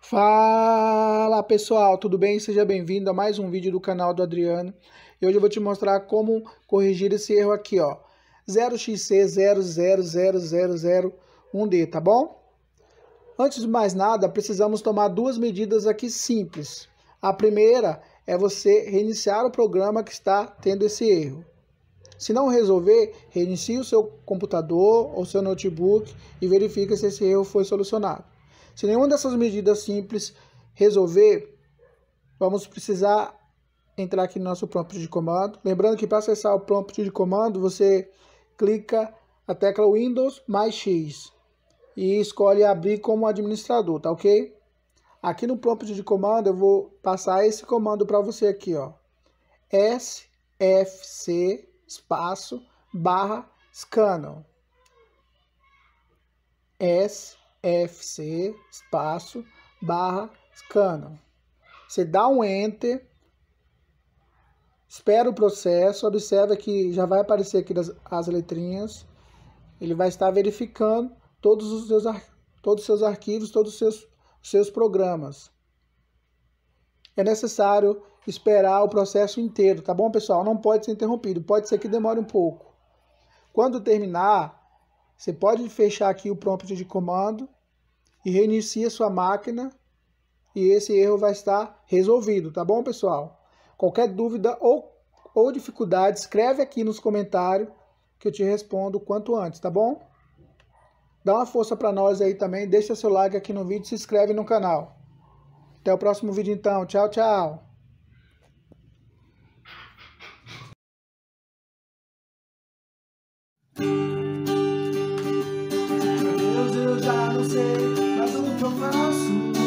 Fala pessoal, tudo bem? Seja bem-vindo a mais um vídeo do canal do Adriano. E hoje eu vou te mostrar como corrigir esse erro aqui, ó. 0xc0000001D, tá bom? Antes de mais nada, precisamos tomar duas medidas aqui simples. A primeira é você reiniciar o programa que está tendo esse erro. Se não resolver, reinicie o seu computador ou seu notebook e verifique se esse erro foi solucionado. Se nenhuma dessas medidas simples resolver, vamos precisar entrar aqui no nosso prompt de comando. Lembrando que para acessar o prompt de comando, você clica a tecla Windows mais X e escolhe abrir como administrador, tá ok? Aqui no prompt de comando eu vou passar esse comando para você aqui, ó. sfc espaço barra scanner. sfc espaço barra scanner. Você dá um enter, espera o processo, observa que já vai aparecer aqui as, as letrinhas. Ele vai estar verificando todos os seus, todos os seus arquivos, todos os seus, seus programas. É necessário esperar o processo inteiro, tá bom, pessoal? Não pode ser interrompido, pode ser que demore um pouco. Quando terminar, você pode fechar aqui o prompt de comando e reinicia sua máquina e esse erro vai estar resolvido, tá bom, pessoal? Qualquer dúvida ou, ou dificuldade, escreve aqui nos comentários que eu te respondo quanto antes, tá bom? Dá uma força para nós aí também, deixa seu like aqui no vídeo se inscreve no canal. Até o próximo vídeo então. Tchau, tchau. Meu Deus, eu já não sei mais o que eu faço.